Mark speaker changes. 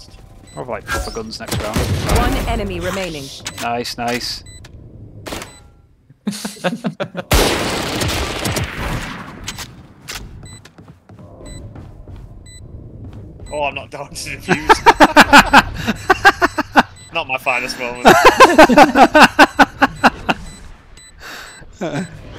Speaker 1: surprised.
Speaker 2: Or like proper guns next round.
Speaker 3: One enemy remaining.
Speaker 2: Nice, nice.
Speaker 1: oh, I'm not down to defuse. not my finest moment.